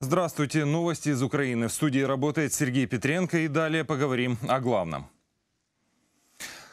Здравствуйте, новости из Украины. В студии работает Сергей Петренко и далее поговорим о главном.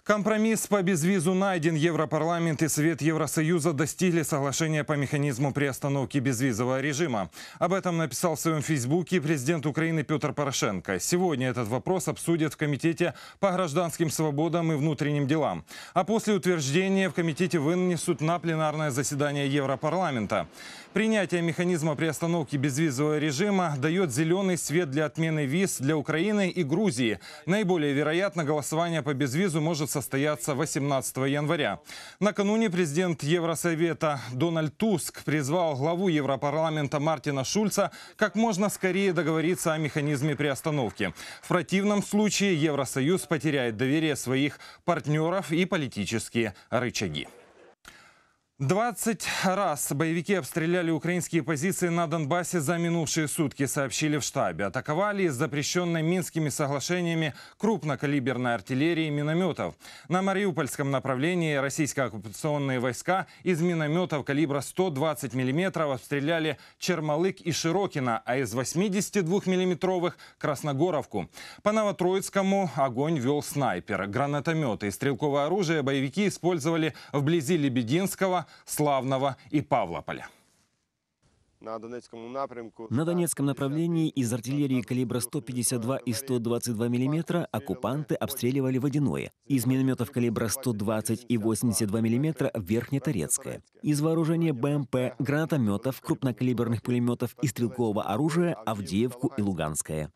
Компромисс по безвизу найден. Европарламент и Совет Евросоюза достигли соглашения по механизму приостановки безвизового режима. Об этом написал в своем фейсбуке президент Украины Петр Порошенко. Сегодня этот вопрос обсудят в Комитете по гражданским свободам и внутренним делам. А после утверждения в Комитете вынесут на пленарное заседание Европарламента. Принятие механизма приостановки безвизового режима дает зеленый свет для отмены виз для Украины и Грузии. Наиболее вероятно, голосование по безвизу может состояться 18 января. Накануне президент Евросовета Дональд Туск призвал главу Европарламента Мартина Шульца как можно скорее договориться о механизме приостановки. В противном случае Евросоюз потеряет доверие своих партнеров и политические рычаги. 20 раз боевики обстреляли украинские позиции на Донбассе за минувшие сутки, сообщили в штабе. Атаковали из запрещенной Минскими соглашениями крупнокалиберной артиллерии и минометов. На Мариупольском направлении российские оккупационные войска из минометов калибра 120 мм обстреляли Чермалык и Широкино, а из 82 миллиметровых Красногоровку. По Новотроицкому огонь вел снайпер. Гранатометы и стрелковое оружие боевики использовали вблизи Лебединского, Славного и Павлополя. На Донецком напрямку На Донецком направлении из артиллерии калибра 152 и 122 мм оккупанты обстреливали Водяное. Из минометов калибра 120 и 82 мм Верхнеторецкое. Из вооружения БМП, гранатометов, крупнокалиберных пулеметов и стрелкового оружия Авдеевку и Луганское.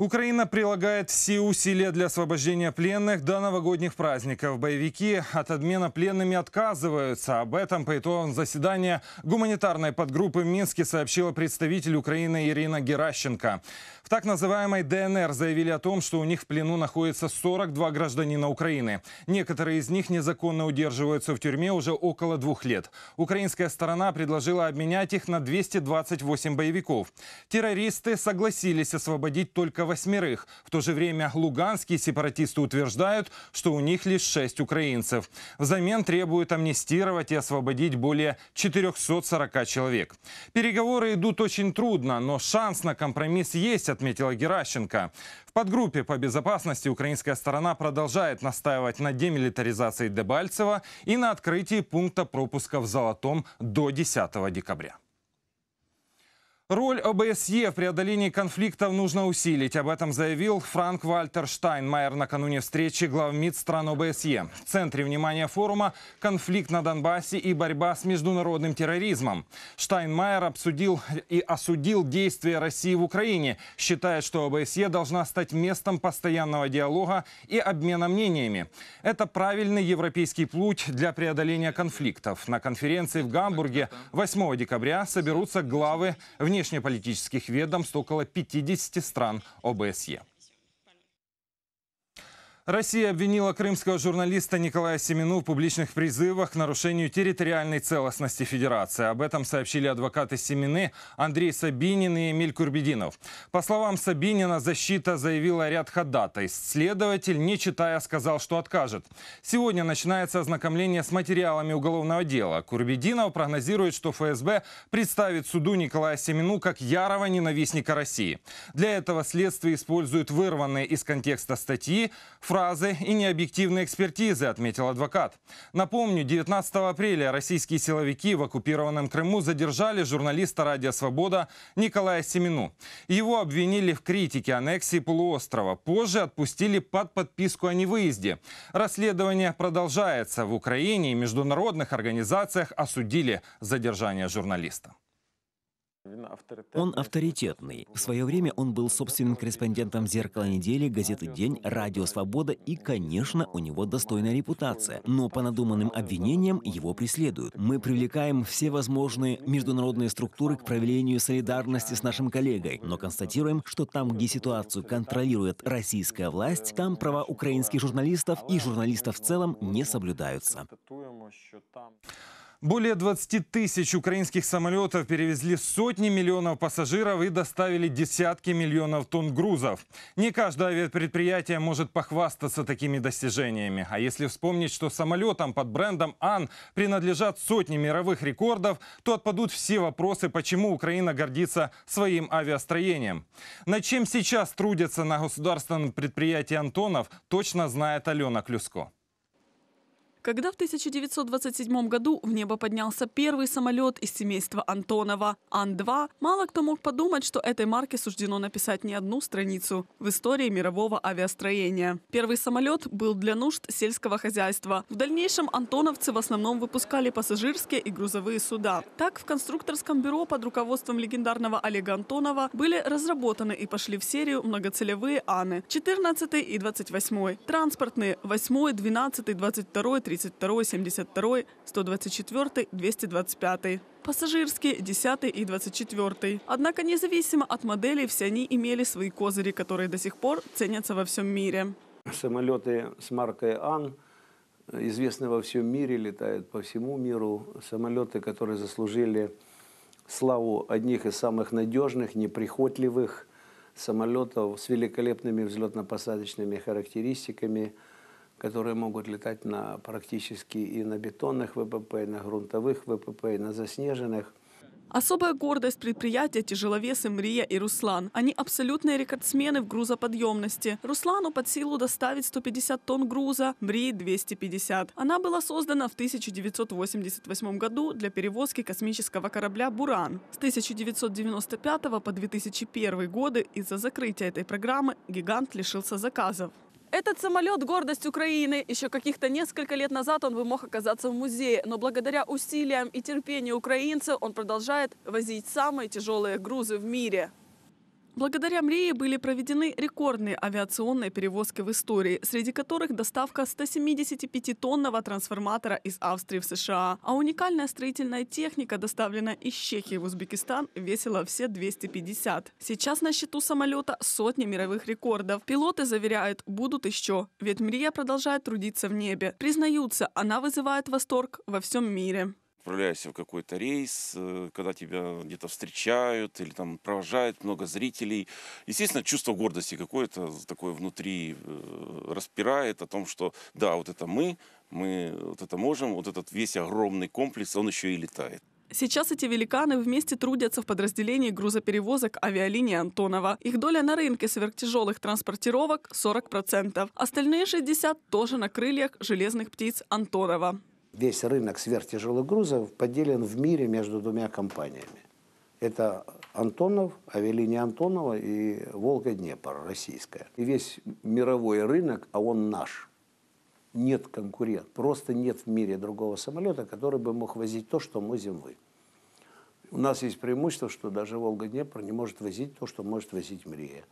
Украина прилагает все усилия для освобождения пленных до новогодних праздников. Боевики от обмена пленными отказываются. Об этом по итогам заседания гуманитарной подгруппы в Минске сообщила представитель Украины Ирина Геращенко. В так называемой ДНР заявили о том, что у них в плену находится 42 гражданина Украины. Некоторые из них незаконно удерживаются в тюрьме уже около двух лет. Украинская сторона предложила обменять их на 228 боевиков. Террористы согласились освободить только восьмерых. В то же время луганские сепаратисты утверждают, что у них лишь шесть украинцев. Взамен требуют амнистировать и освободить более 440 человек. Переговоры идут очень трудно, но шанс на компромисс есть, отметила Геращенко. В подгруппе по безопасности украинская сторона продолжает настаивать на демилитаризации Дебальцева и на открытии пункта пропуска в Золотом до 10 декабря. Роль ОБСЕ в преодолении конфликтов нужно усилить. Об этом заявил Франк Вальтер Штайнмайер накануне встречи глав МИД стран ОБСЕ. В центре внимания форума конфликт на Донбассе и борьба с международным терроризмом. Штайнмайер обсудил и осудил действия России в Украине, считая, что ОБСЕ должна стать местом постоянного диалога и обмена мнениями. Это правильный европейский путь для преодоления конфликтов. На конференции в Гамбурге 8 декабря соберутся главы внешних внешнеполитических ведомств около 50 стран ОБСЕ. Россия обвинила крымского журналиста Николая Семену в публичных призывах к нарушению территориальной целостности Федерации. Об этом сообщили адвокаты Семены Андрей Сабинин и Эмиль Курбединов. По словам Сабинина, защита заявила ряд ходатайств. Следователь, не читая, сказал, что откажет. Сегодня начинается ознакомление с материалами уголовного дела. Курбединов прогнозирует, что ФСБ представит суду Николая Семену как ярого ненавистника России. Для этого следствие использует вырванные из контекста статьи, фразы фразы и необъективные экспертизы, отметил адвокат. Напомню, 19 апреля российские силовики в оккупированном Крыму задержали журналиста «Радио Свобода» Николая Семену. Его обвинили в критике аннексии полуострова. Позже отпустили под подписку о невыезде. Расследование продолжается. В Украине и международных организациях осудили задержание журналиста. Он авторитетный. В свое время он был собственным корреспондентом «Зеркала недели», газеты «День», «Радио Свобода» и, конечно, у него достойная репутация. Но по надуманным обвинениям его преследуют. Мы привлекаем все возможные международные структуры к проявлению солидарности с нашим коллегой, но констатируем, что там, где ситуацию контролирует российская власть, там права украинских журналистов и журналистов в целом не соблюдаются. Более 20 тысяч украинских самолетов перевезли сотни миллионов пассажиров и доставили десятки миллионов тонн грузов. Не каждое авиапредприятие может похвастаться такими достижениями. А если вспомнить, что самолетам под брендом «Ан» принадлежат сотни мировых рекордов, то отпадут все вопросы, почему Украина гордится своим авиастроением. Над чем сейчас трудятся на государственном предприятии «Антонов», точно знает Алена Клюско. Когда в 1927 году в небо поднялся первый самолет из семейства Антонова Ан-2, мало кто мог подумать, что этой марке суждено написать не одну страницу в истории мирового авиастроения. Первый самолет был для нужд сельского хозяйства. В дальнейшем антоновцы в основном выпускали пассажирские и грузовые суда. Так, в конструкторском бюро под руководством легендарного Олега Антонова были разработаны и пошли в серию многоцелевые Аны 14 и 28, транспортные 8, 12, 22, 32, 72, 124, 225. Пассажирские 10 и 24. Однако независимо от моделей, все они имели свои козыри, которые до сих пор ценятся во всем мире. Самолеты с маркой «Ан» известны во всем мире, летают по всему миру. Самолеты, которые заслужили славу одних из самых надежных, неприхотливых самолетов с великолепными взлетно-посадочными характеристиками – которые могут летать на практически и на бетонных ВПП, и на грунтовых ВПП, и на заснеженных. Особая гордость предприятия – тяжеловесы Мрия и Руслан. Они абсолютные рекордсмены в грузоподъемности. Руслану под силу доставить 150 тонн груза, Мрии – 250. Она была создана в 1988 году для перевозки космического корабля «Буран». С 1995 по 2001 годы из-за закрытия этой программы гигант лишился заказов. Этот самолет – гордость Украины. Еще каких-то несколько лет назад он бы мог оказаться в музее, но благодаря усилиям и терпению украинцев он продолжает возить самые тяжелые грузы в мире. Благодаря Мрии были проведены рекордные авиационные перевозки в истории, среди которых доставка 175-тонного трансформатора из Австрии в США. А уникальная строительная техника, доставленная из Чехии в Узбекистан, весила все 250. Сейчас на счету самолета сотни мировых рекордов. Пилоты заверяют, будут еще, ведь Мрия продолжает трудиться в небе. Признаются, она вызывает восторг во всем мире отправляешься в какой-то рейс, э, когда тебя где-то встречают или там провожают много зрителей. Естественно, чувство гордости какое-то такое внутри э, распирает о том, что да, вот это мы, мы вот это можем, вот этот весь огромный комплекс, он еще и летает. Сейчас эти великаны вместе трудятся в подразделении грузоперевозок авиалинии Антонова. Их доля на рынке сверхтяжелых транспортировок 40%. Остальные 60% тоже на крыльях железных птиц Антонова весь рынок сверхтяжелых грузов поделен в мире между двумя компаниями. Это Антонов, авиалиния Антонова и Волга-Днепр, российская. И весь мировой рынок, а он наш. Нет конкурент. Просто нет в мире другого самолета, который бы мог возить то, что возим вы. У нас есть преимущество, что даже Волга-Днепр не может возить то, что может возить Мрия.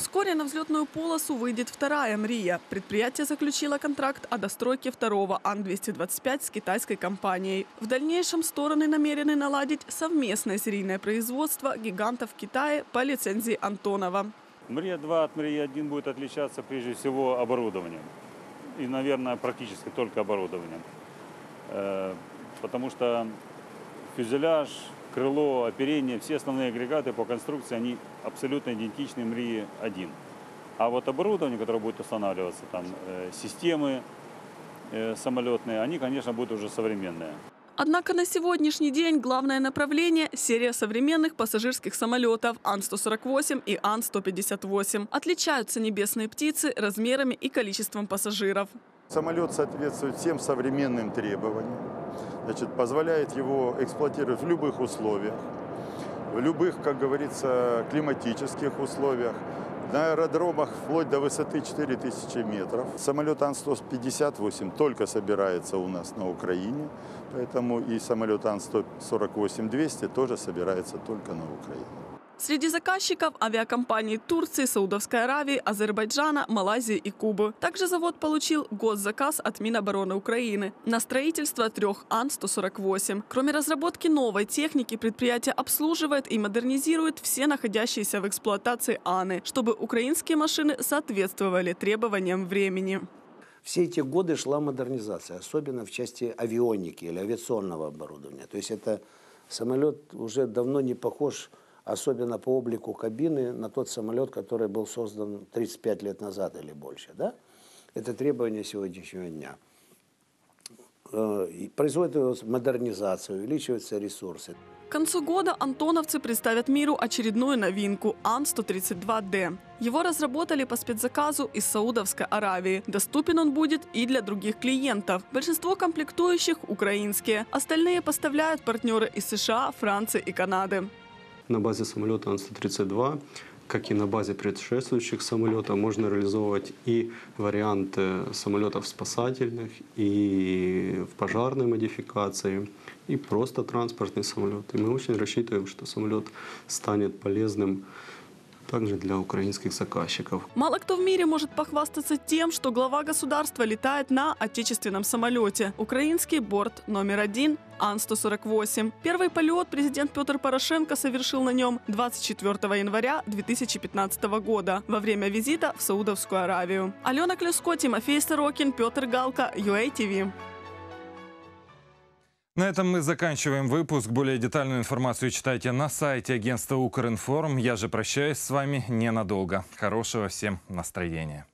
Вскоре на взлетную полосу выйдет вторая «Мрия». Предприятие заключило контракт о достройке второго Ан-225 с китайской компанией. В дальнейшем стороны намерены наладить совместное серийное производство гигантов в Китае по лицензии Антонова. «Мрия-2» от «Мрия-1» будет отличаться прежде всего оборудованием. И, наверное, практически только оборудованием. Э, потому что фюзеляж, крыло, оперение, все основные агрегаты по конструкции, они абсолютно идентичны МРИ-1. А вот оборудование, которое будет устанавливаться, там, э, системы э, самолетные, они, конечно, будут уже современные. Однако на сегодняшний день главное направление – серия современных пассажирских самолетов Ан-148 и Ан-158. Отличаются небесные птицы размерами и количеством пассажиров. Самолет соответствует всем современным требованиям, значит, позволяет его эксплуатировать в любых условиях, в любых, как говорится, климатических условиях, на аэродромах вплоть до высоты 4000 метров. Самолет Ан-158 только собирается у нас на Украине, поэтому и самолет Ан-148-200 тоже собирается только на Украине. Среди заказчиков авиакомпании Турции, Саудовской Аравии, Азербайджана, Малайзии и Кубы. Также завод получил госзаказ от Минобороны Украины на строительство трех Ан-148. Кроме разработки новой техники, предприятие обслуживает и модернизирует все находящиеся в эксплуатации Аны, чтобы украинские машины соответствовали требованиям времени. все эти годы шла модернизация, особенно в части авионики или авиационного оборудования. То есть это самолет уже давно не похож, особенно по облику кабины, на тот самолет, который был создан 35 лет назад или больше. Да? Это требование сегодняшнего дня. Э, производит модернизацию, увеличиваются ресурсы. К концу года антоновцы представят миру очередную новинку Ан-132Д. Его разработали по спецзаказу из Саудовской Аравии. Доступен он будет и для других клиентов. Большинство комплектующих украинские. Остальные поставляют партнеры из США, Франции и Канады. На базе самолета Ан-132 как и на базе предшествующих самолетов, можно реализовывать и варианты самолетов спасательных, и в пожарной модификации, и просто транспортный самолет. И мы очень рассчитываем, что самолет станет полезным также для украинских заказчиков. Мало кто в мире может похвастаться тем, что глава государства летает на отечественном самолете. Украинский борт номер один Ан-148. Первый полет президент Петр Порошенко совершил на нем 24 января 2015 года во время визита в Саудовскую Аравию. Алена Клюско, Тимофей Сорокин, Петр Галка, UATV. На этом мы заканчиваем выпуск. Более детальную информацию читайте на сайте агентства Укринформ. Я же прощаюсь с вами ненадолго. Хорошего всем настроения.